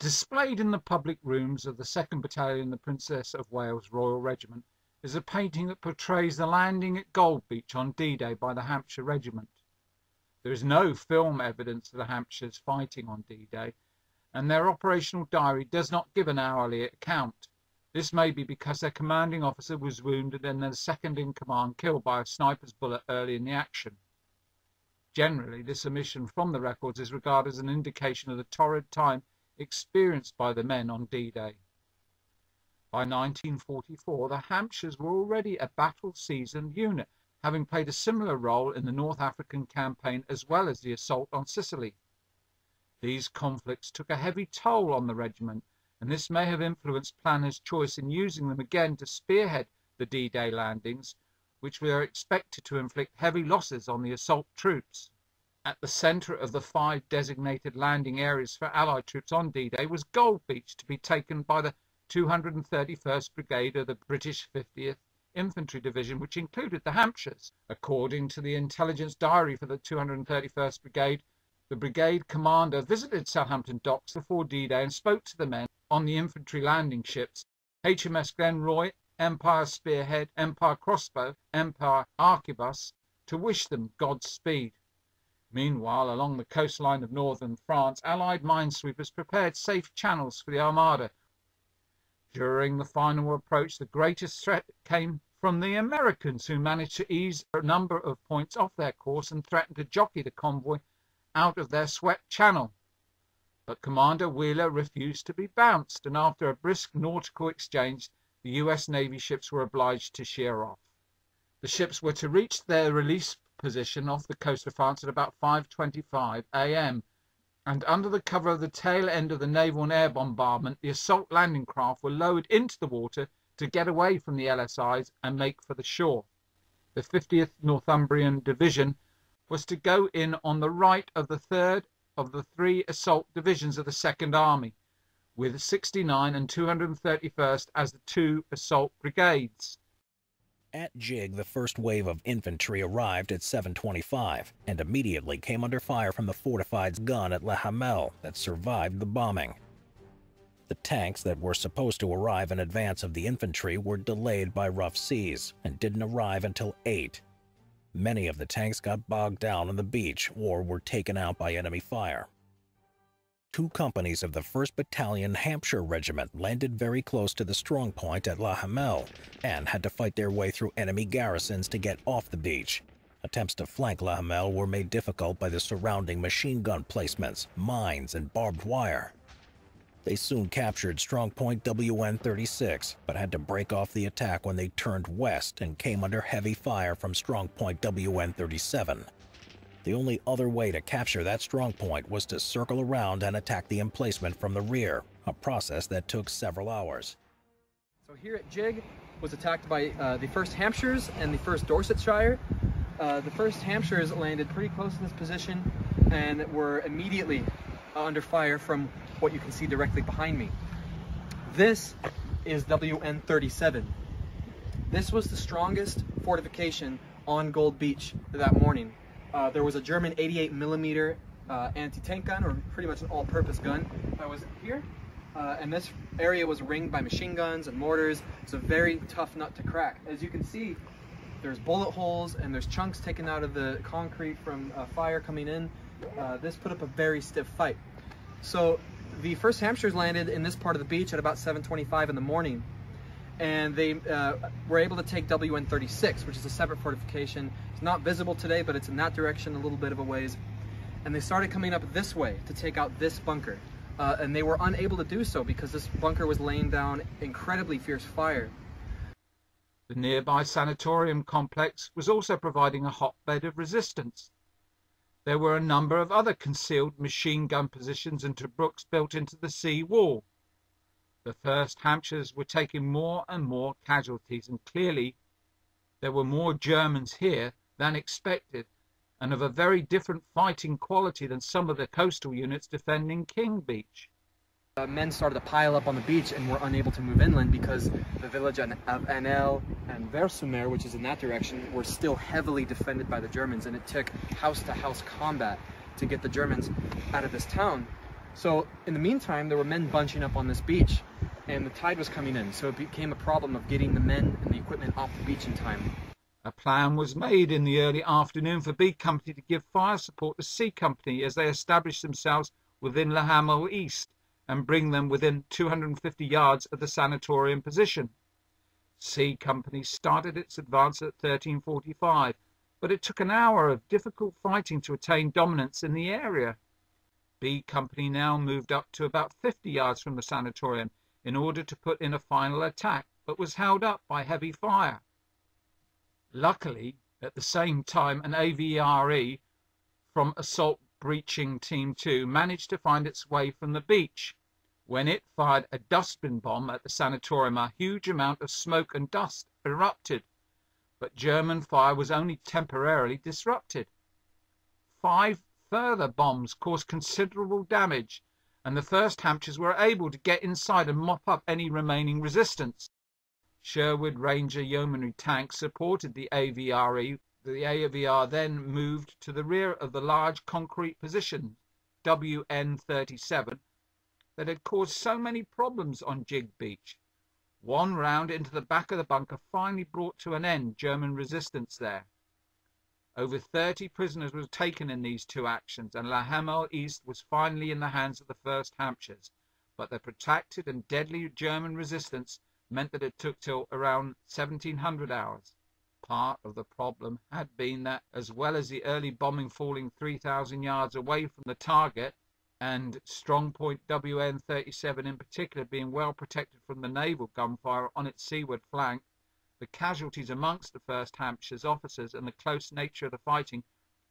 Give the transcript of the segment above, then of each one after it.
Displayed in the public rooms of the 2nd Battalion, the Princess of Wales Royal Regiment, is a painting that portrays the landing at Goldbeach on D-Day by the Hampshire Regiment. There is no film evidence of the Hampshires fighting on D-Day, and their operational diary does not give an hourly account. This may be because their commanding officer was wounded and their second in command killed by a sniper's bullet early in the action. Generally, this omission from the records is regarded as an indication of the torrid time experienced by the men on D-Day. By 1944, the Hampshires were already a battle-seasoned unit, having played a similar role in the North African campaign as well as the assault on Sicily. These conflicts took a heavy toll on the regiment, and this may have influenced planners' choice in using them again to spearhead the D-Day landings, which were expected to inflict heavy losses on the assault troops. At the centre of the five designated landing areas for Allied troops on D-Day was Gold Beach to be taken by the 231st Brigade of the British 50th Infantry Division, which included the Hampshires. According to the intelligence diary for the 231st Brigade, the brigade commander visited Southampton docks before D-Day and spoke to the men on the infantry landing ships HMS Glenroy, Empire Spearhead, Empire Crossbow, Empire Arquebus to wish them Godspeed. Meanwhile, along the coastline of northern France, Allied minesweepers prepared safe channels for the Armada. During the final approach, the greatest threat came from the Americans, who managed to ease a number of points off their course and threatened to jockey the convoy out of their swept channel. But Commander Wheeler refused to be bounced, and after a brisk nautical exchange, the US Navy ships were obliged to sheer off. The ships were to reach their release position off the coast of France at about 5.25 a.m. and under the cover of the tail end of the naval and air bombardment, the assault landing craft were lowered into the water to get away from the LSIs and make for the shore. The 50th Northumbrian Division was to go in on the right of the third of the three assault divisions of the Second Army, with 69 and 231st as the two assault brigades. At Jig, the first wave of infantry arrived at 725 and immediately came under fire from the fortified gun at La Hamel that survived the bombing. The tanks that were supposed to arrive in advance of the infantry were delayed by rough seas and didn't arrive until 8. Many of the tanks got bogged down on the beach or were taken out by enemy fire. Two companies of the 1st Battalion Hampshire Regiment landed very close to the strong point at La Hamel and had to fight their way through enemy garrisons to get off the beach. Attempts to flank La Hamel were made difficult by the surrounding machine gun placements, mines, and barbed wire. They soon captured strong point WN-36, but had to break off the attack when they turned west and came under heavy fire from strong point WN-37. The only other way to capture that strong point was to circle around and attack the emplacement from the rear, a process that took several hours. So here at Jig was attacked by uh, the 1st Hampshires and the 1st Dorsetshire. Uh, the 1st Hampshires landed pretty close to this position and were immediately under fire from what you can see directly behind me. This is WN-37. This was the strongest fortification on Gold Beach that morning. Uh, there was a German 88 millimeter uh, anti-tank gun, or pretty much an all-purpose gun that was here. Uh, and this area was ringed by machine guns and mortars. It's a very tough nut to crack. As you can see, there's bullet holes and there's chunks taken out of the concrete from fire coming in. Uh, this put up a very stiff fight. So the first Hampshires landed in this part of the beach at about 7.25 in the morning and they uh, were able to take WN36, which is a separate fortification. It's not visible today, but it's in that direction a little bit of a ways. And they started coming up this way to take out this bunker. Uh, and they were unable to do so because this bunker was laying down incredibly fierce fire. The nearby sanatorium complex was also providing a hotbed of resistance. There were a number of other concealed machine gun positions and tobruk's built into the sea wall. The 1st Hampshires were taking more and more casualties, and clearly there were more Germans here than expected, and of a very different fighting quality than some of the coastal units defending King Beach. Uh, men started to pile up on the beach and were unable to move inland because the village of Asnelles and Ver-sur-Mer, which is in that direction, were still heavily defended by the Germans, and it took house-to-house -house combat to get the Germans out of this town. So in the meantime, there were men bunching up on this beach and the tide was coming in. So it became a problem of getting the men and the equipment off the beach in time. A plan was made in the early afternoon for B Company to give fire support to C Company as they established themselves within Hamel East and bring them within 250 yards of the sanatorium position. C Company started its advance at 1345, but it took an hour of difficult fighting to attain dominance in the area. B Company now moved up to about 50 yards from the sanatorium in order to put in a final attack, but was held up by heavy fire. Luckily, at the same time, an AVRE from Assault Breaching Team 2 managed to find its way from the beach. When it fired a dustbin bomb at the sanatorium, a huge amount of smoke and dust erupted, but German fire was only temporarily disrupted. Five further bombs caused considerable damage, and the 1st Hampshires were able to get inside and mop up any remaining resistance. Sherwood Ranger Yeomanry tanks supported the AVRE. The AVR then moved to the rear of the large concrete position WN37 that had caused so many problems on Jig Beach. One round into the back of the bunker finally brought to an end German resistance there. Over 30 prisoners were taken in these two actions, and La Hamel East was finally in the hands of the 1st Hampshires, but the protracted and deadly German resistance meant that it took till around 1700 hours. Part of the problem had been that, as well as the early bombing falling 3,000 yards away from the target, and strong point WN-37 in particular being well protected from the naval gunfire on its seaward flank, the casualties amongst the 1st Hampshire's officers and the close nature of the fighting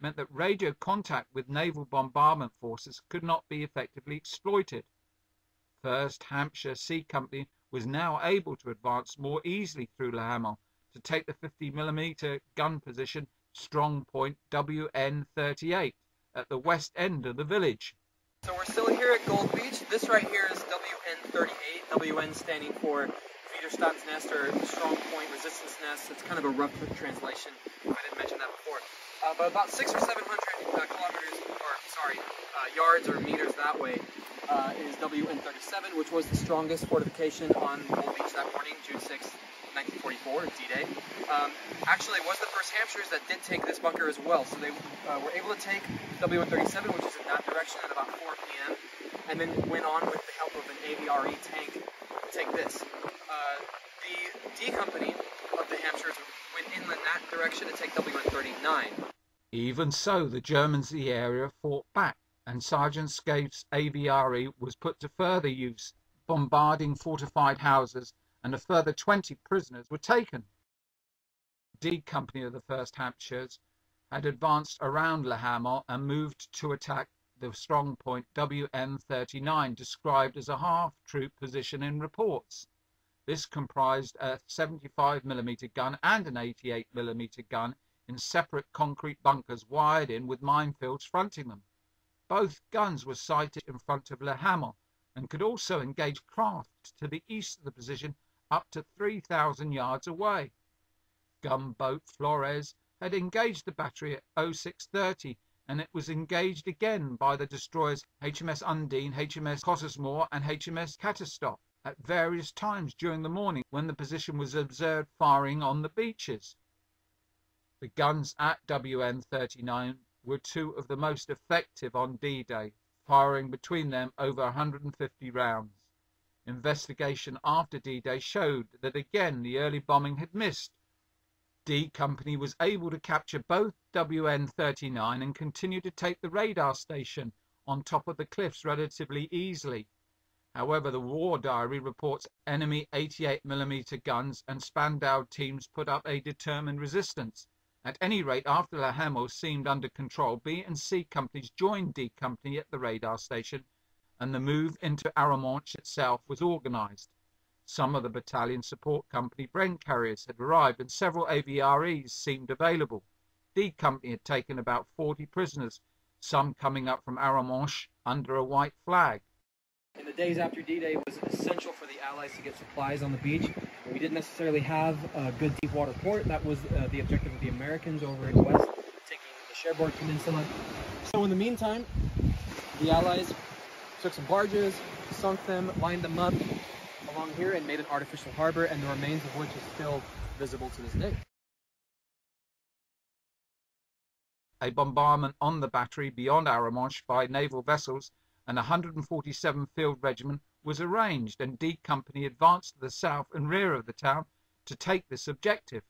meant that radio contact with naval bombardment forces could not be effectively exploited. 1st Hampshire C Company was now able to advance more easily through La Hamel to take the 50mm gun position strong point WN-38 at the west end of the village. So we're still here at Gold Beach. This right here is WN38, WN standing for Widerstandsnest or Strong Point Resistance Nest. It's kind of a rough translation. I didn't mention that before. Uh, but about six or seven hundred uh, kilometers, or sorry, uh, yards or meters that way, uh, is WN37, which was the strongest fortification on Gold Beach that morning, June 6, 1944, D-Day. Um, actually, it was the 1st Hampshires that did take this bunker as well. So they uh, were able to take W137, which is in that direction at about 4 p.m., and then went on with the help of an AVRE tank to take this. Uh, the D Company of the Hampshires went in that direction to take W139. Even so, the Germans in the area fought back, and Sergeant Scaife's AVRE was put to further use, bombarding fortified houses, and a further 20 prisoners were taken. D Company of the 1st Hampshires had advanced around La Hamel and moved to attack the strong point WN39, described as a half-troop position in reports. This comprised a 75mm gun and an 88mm gun in separate concrete bunkers wired in with minefields fronting them. Both guns were sighted in front of La Hamel and could also engage craft to the east of the position up to 3,000 yards away gunboat Flores had engaged the battery at 0630 and it was engaged again by the destroyers HMS Undine, HMS Cottesmore and HMS Cattistock at various times during the morning when the position was observed firing on the beaches. The guns at WN-39 were two of the most effective on D-Day, firing between them over 150 rounds. Investigation after D-Day showed that again the early bombing had missed D Company was able to capture both WN-39 and continue to take the radar station on top of the cliffs relatively easily. However, the war diary reports enemy 88mm guns and Spandau teams put up a determined resistance. At any rate, after La Hamel seemed under control, B and C companies joined D Company at the radar station and the move into Arromanches itself was organized. Some of the battalion support company Bren carriers had arrived and several AVREs seemed available. D Company had taken about 40 prisoners, some coming up from Arromanches under a white flag. In the days after D-Day, it was essential for the Allies to get supplies on the beach. We didn't necessarily have a good deep water port. That was uh, the objective of the Americans over in the West, taking the Cherbourg Peninsula. So in the meantime, the Allies took some barges, sunk them, lined them up along here, and made an artificial harbor, and the remains of which is still visible to this day. A bombardment on the battery beyond Arromanches by naval vessels and 147 Field Regiment was arranged, and D Company advanced to the south and rear of the town to take this objective.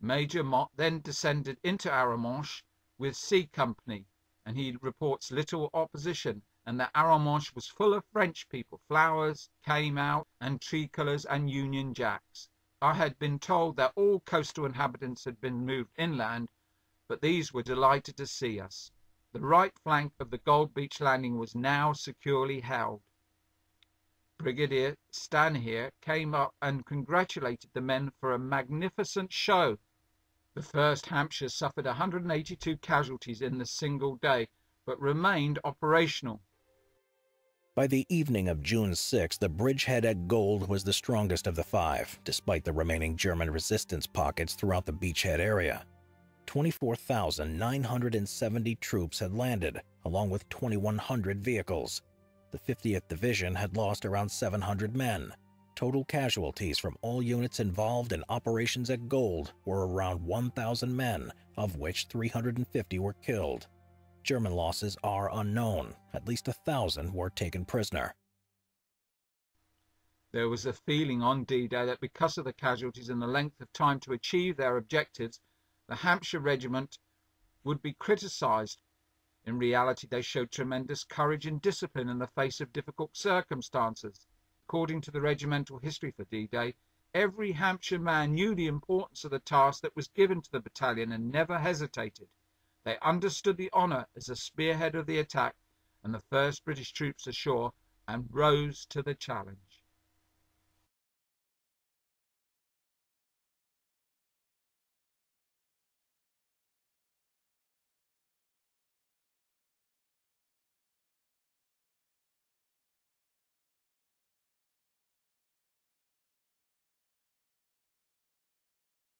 Major Mott then descended into Arromanches with C Company, and he reports little opposition, and that Arromanches was full of French people. Flowers came out, and tricolours and Union Jacks. I had been told that all coastal inhabitants had been moved inland, but these were delighted to see us. The right flank of the Gold Beach landing was now securely held. Brigadier Stanier came up and congratulated the men for a magnificent show. The 1st Hampshire suffered 182 casualties in the single day, but remained operational. By the evening of June 6, the bridgehead at Gold was the strongest of the five, despite the remaining German resistance pockets throughout the beachhead area. 24,970 troops had landed, along with 2,100 vehicles. The 50th Division had lost around 700 men. Total casualties from all units involved in operations at Gold were around 1,000 men, of which 350 were killed. German losses are unknown. At least a thousand were taken prisoner. There was a feeling on D-Day that because of the casualties and the length of time to achieve their objectives, the Hampshire Regiment would be criticised. In reality, they showed tremendous courage and discipline in the face of difficult circumstances. According to the regimental history for D-Day, every Hampshire man knew the importance of the task that was given to the battalion and never hesitated. They understood the honour as a spearhead of the attack and the first British troops ashore and rose to the challenge.